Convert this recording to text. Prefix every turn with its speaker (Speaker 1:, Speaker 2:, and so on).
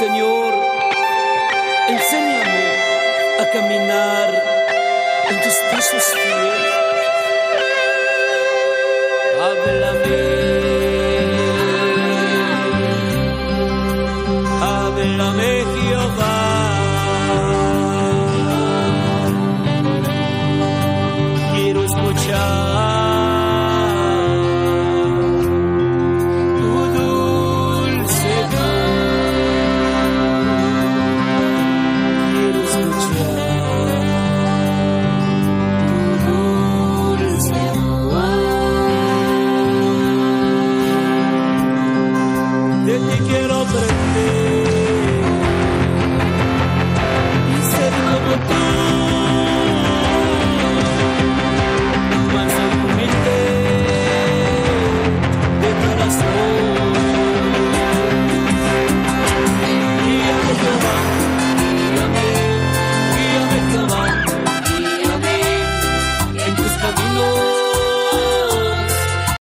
Speaker 1: Señor, enséñame a caminar en tus pasos fieles. Háblame, Jehová. Quiero escuchar.